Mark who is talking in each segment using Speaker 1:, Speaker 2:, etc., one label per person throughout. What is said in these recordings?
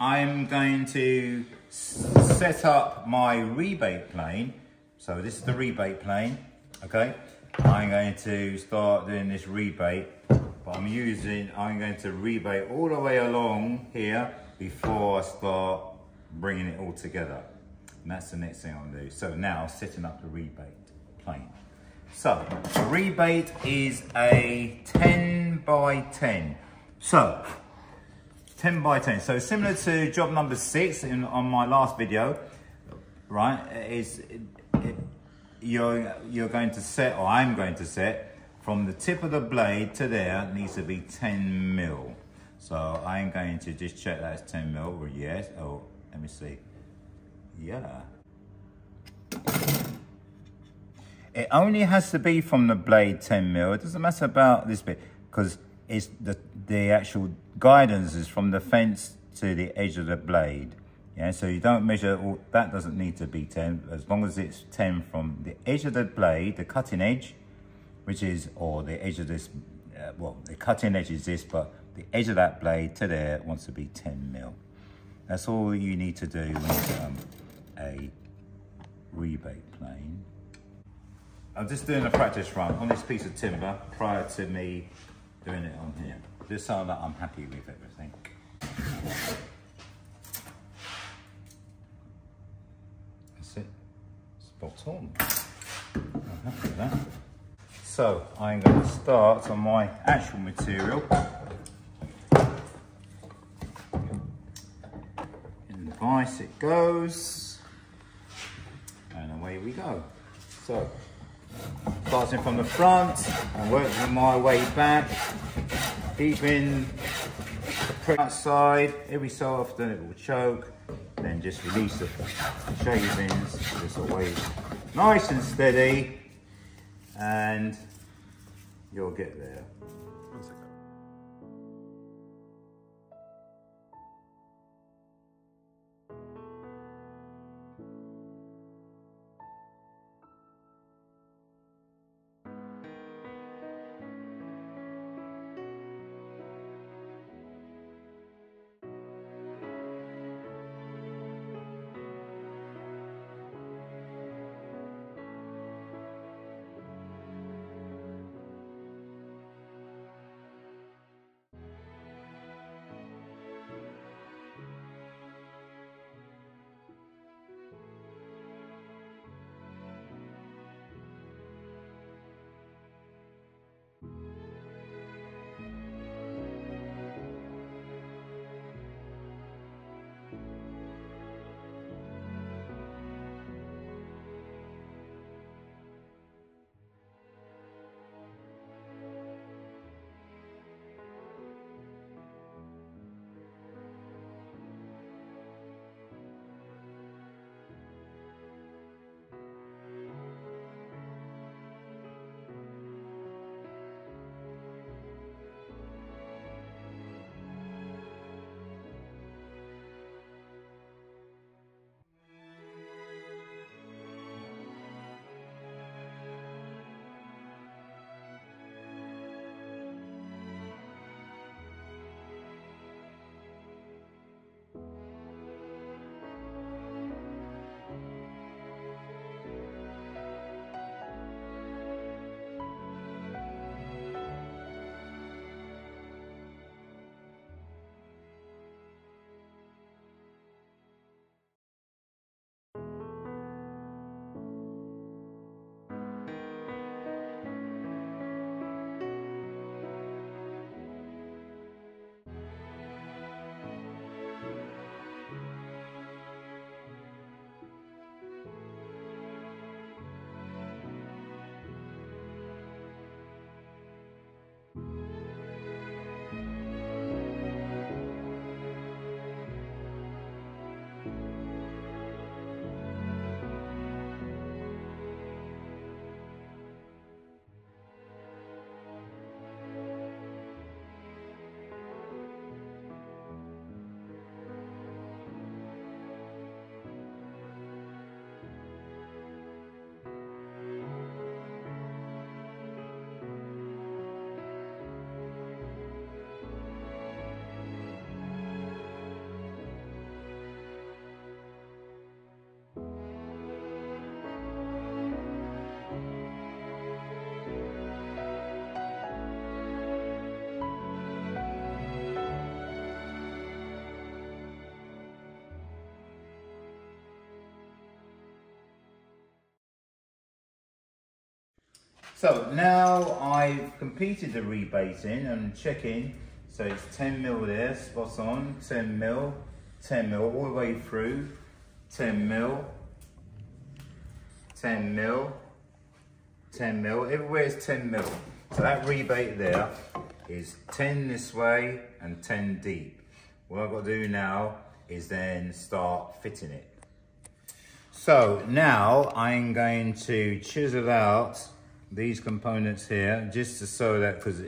Speaker 1: I'm going to set up my rebate plane. So this is the rebate plane, okay? I'm going to start doing this rebate, but I'm using, I'm going to rebate all the way along here before I start bringing it all together. And that's the next thing gonna do. So now setting up the rebate plane. So rebate is a 10 by 10. So 10 by 10. So similar to job number six in, on my last video, right, is it, it, you're, you're going to set, or I'm going to set, from the tip of the blade to there needs to be 10 mil. So I'm going to just check that it's 10 mil, or yes, oh, let me see. Yeah. It only has to be from the blade 10 mil. It doesn't matter about this bit, because is the, the actual guidance is from the fence to the edge of the blade. Yeah, so you don't measure, all, that doesn't need to be 10, as long as it's 10 from the edge of the blade, the cutting edge, which is, or the edge of this, uh, well, the cutting edge is this, but the edge of that blade to there wants to be 10 mil. That's all you need to do with um, a rebate plane. I'm just doing a practice run on this piece of timber prior to me doing it on here. Just so that I'm happy with everything. That's it. Spot on. I'm happy with that. So I'm going to start on my actual material. In the vise it goes. And away we go. So starting from the front and working my way back, keeping the press outside. Every so often it will choke, then just release the shavings, just always nice and steady, and you'll get there. So now I've completed the rebating and checking. So it's 10 mil there, spot on, 10 mil, 10 mil all the way through, 10 mil, 10 mil, 10 mil, everywhere is 10 mil. So that rebate there is 10 this way and 10 deep. What I've got to do now is then start fitting it. So now I'm going to chisel out these components here just to so that because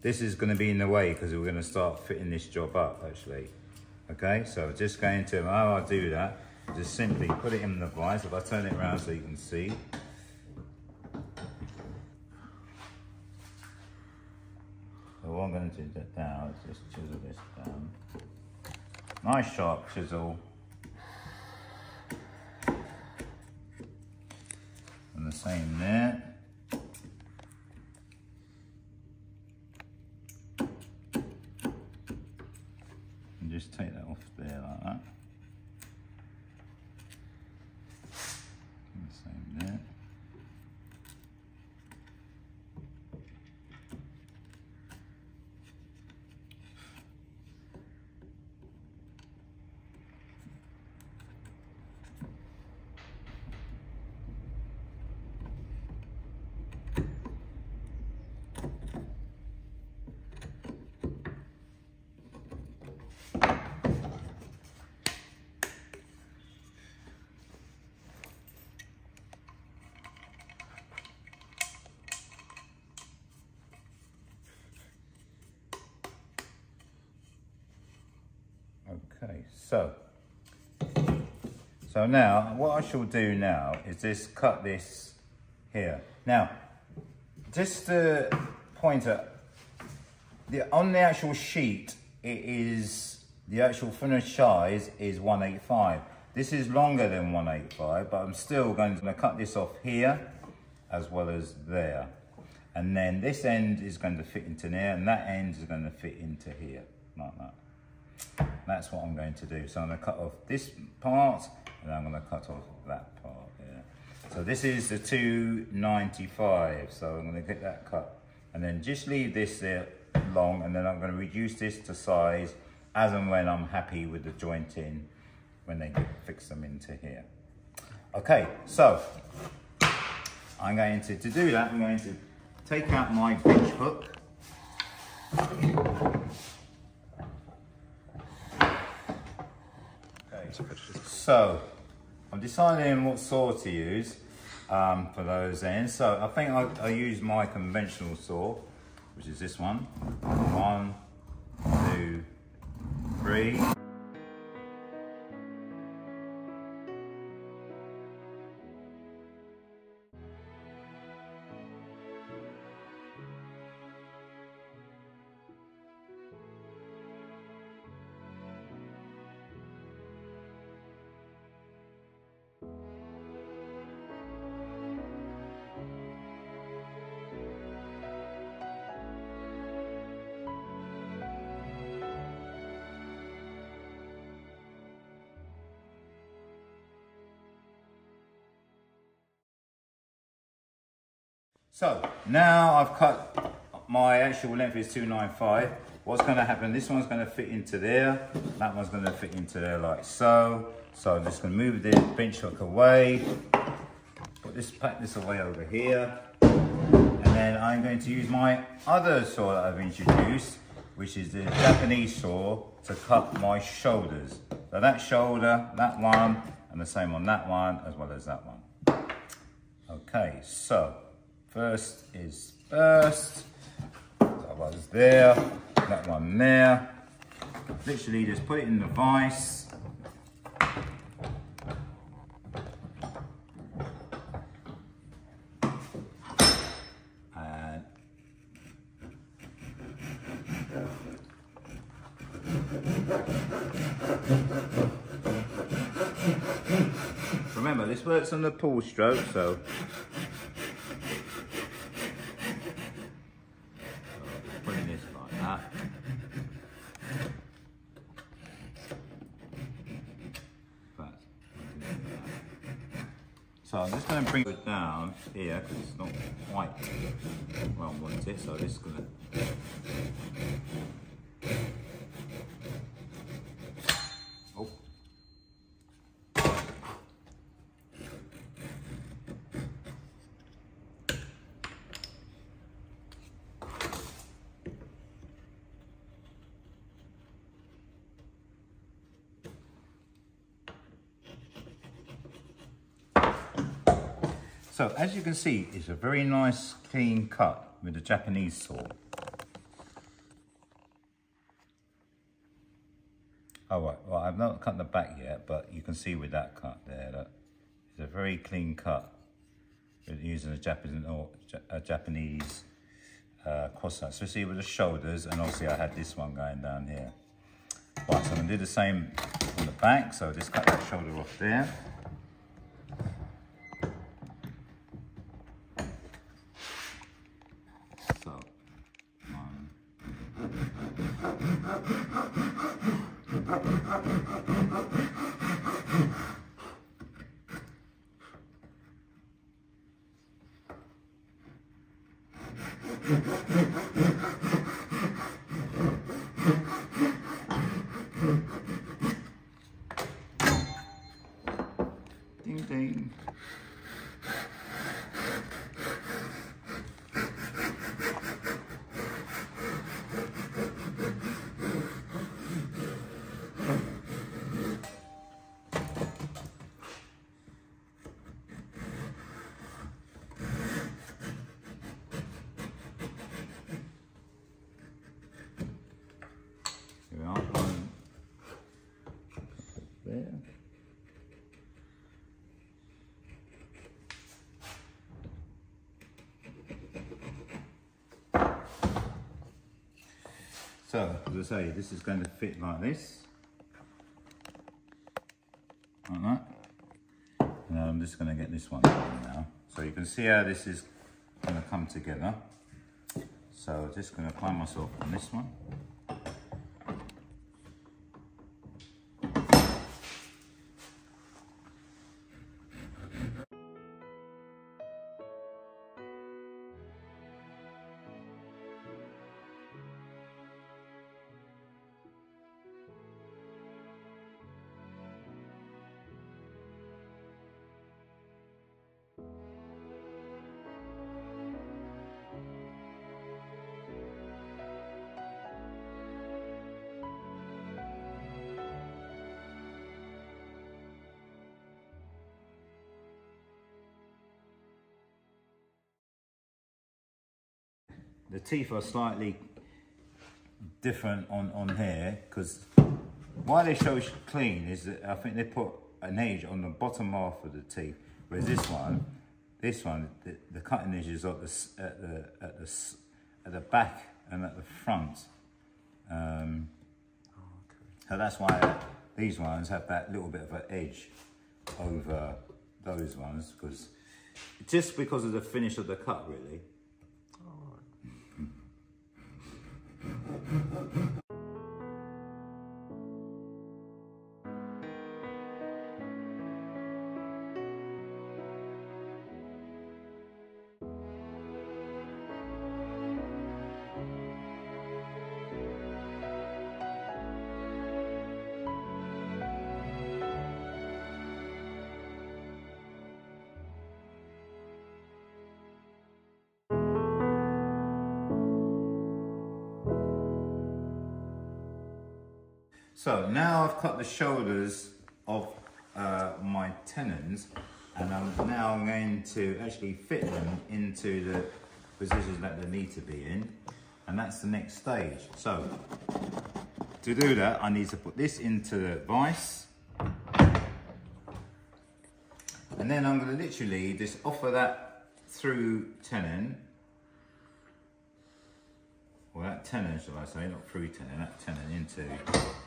Speaker 1: this is going to be in the way because we're going to start fitting this job up actually. Okay so just going to how I do that just simply put it in the vise. If I turn it around so you can see. So what I'm going to do now is just chisel this down. Nice sharp chisel. And the same there just take that off there like that. same there. Okay, so, so now what I shall do now is just cut this here. Now, just to point out, the, on the actual sheet, it is, the actual finished size is 185. This is longer than 185, but I'm still going to cut this off here as well as there. And then this end is going to fit into there and that end is going to fit into here, like that. That's what I'm going to do. So I'm going to cut off this part and I'm going to cut off that part. So this is the 295. So I'm going to get that cut and then just leave this there long and then I'm going to reduce this to size as and when I'm happy with the jointing when they fix them into here. Okay, so I'm going to, to do that, I'm going to take out my bench hook So, I'm deciding what saw to use um, for those ends. So I think I, I use my conventional saw, which is this one. One, two, three. So now I've cut my actual length is 295. What's going to happen? This one's going to fit into there. That one's going to fit into there like so. So I'm just going to move the bench hook away. Put this, pack this away over here. And then I'm going to use my other saw that I've introduced, which is the Japanese saw to cut my shoulders. So that shoulder, that one, and the same on that one, as well as that one. Okay, so First is first. That one's there, that one there. Literally just put it in the vise. And Remember, this works on the pull stroke, so So I'm just going to bring it down here because it's not quite where I want it. So this is going to. So as you can see, it's a very nice clean cut with a Japanese saw. Oh right, well I've not cut the back yet, but you can see with that cut there that it's a very clean cut using a Japanese or a Japanese uh, cross cut. So see with the shoulders, and obviously I had this one going down here. Right, so I'm gonna do the same on the back. So just cut that shoulder off there. Ha ha ha! So, as I say, this is going to fit like this. Like that. And I'm just going to get this one now. So you can see how this is going to come together. So I'm just going to apply myself on this one. The teeth are slightly different on, on here because why they show clean is that I think they put an edge on the bottom half of the teeth, whereas this one, this one, the, the cutting edge is at the, at the, at the, at the back and at the front. Um, so that's why these ones have that little bit of an edge over those ones because just because of the finish of the cut really. Ha ha ha ha! So now I've cut the shoulders of uh, my tenons and I'm now going to actually fit them into the positions that they need to be in and that's the next stage. So to do that I need to put this into the vise and then I'm going to literally just offer that through tenon well, that tenon, shall I say, not through tenon, that tenon into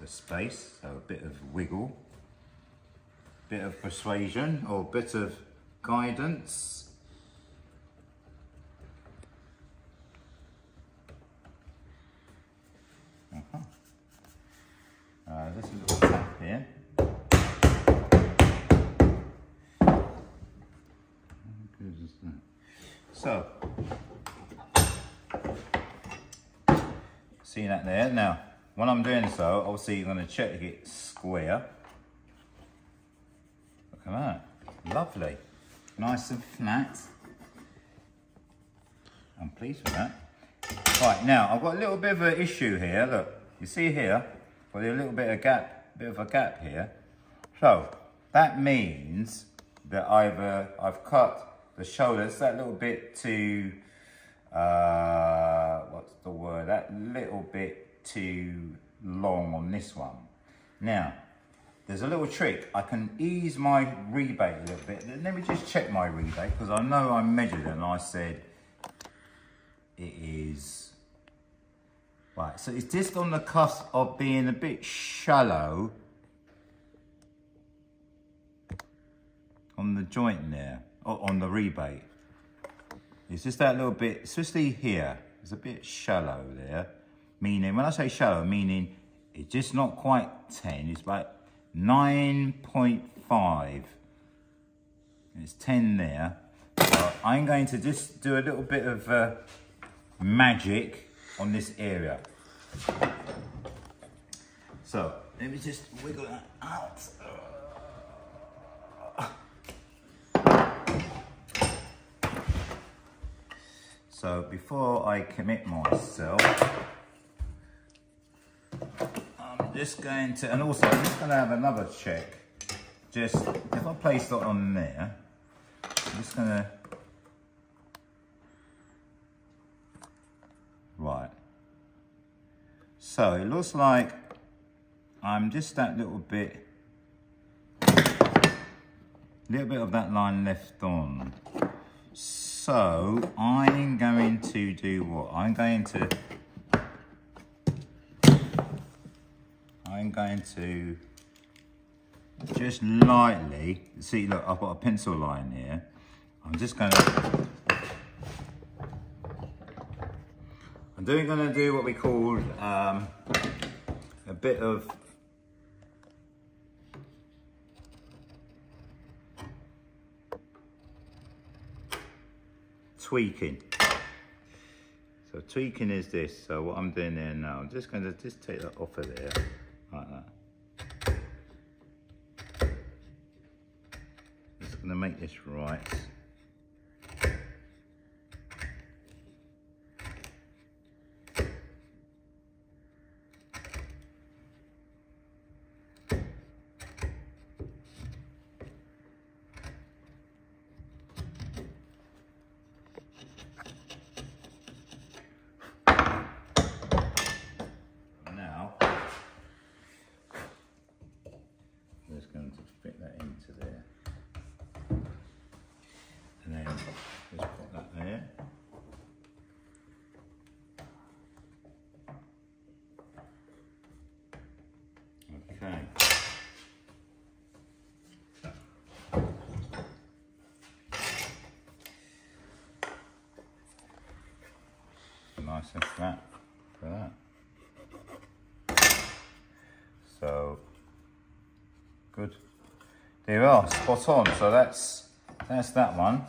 Speaker 1: the space, so a bit of wiggle, bit of persuasion or bit of guidance. Uh-huh. Uh, this is a tap here. So, see that there? Now, when I'm doing so, obviously you're going to check it square. Look at that. Lovely. Nice and flat. I'm pleased with that. Right, now I've got a little bit of an issue here. Look, you see here, got a little bit of a gap, bit of a gap here. So that means that I've uh, I've cut the shoulders that little bit too. Uh, what's the word? That little bit too long on this one. Now, there's a little trick. I can ease my rebate a little bit. Let me just check my rebate because I know I measured and I said it is right. So it's just on the cusp of being a bit shallow on the joint there, or on the rebate. It's just that little bit, especially here, it's a bit shallow there. Meaning, when I say shallow, meaning it's just not quite 10, it's about 9.5. It's 10 there. So I'm going to just do a little bit of uh, magic on this area. So let me just wiggle that out. So before I commit myself, just going to, and also I'm just going to have another check. Just, if I place that on there, I'm just going to Right. So it looks like I'm just that little bit, little bit of that line left on. So I'm going to do what? I'm going to, I'm going to just lightly, see look, I've got a pencil line here. I'm just going to I'm doing going to do what we call um, a bit of tweaking. So tweaking is this. So what I'm doing there now, I'm just going to just take that off of there like that. Just going to make this right. For that. So, good. There you are, spot on. So that's, that's that one.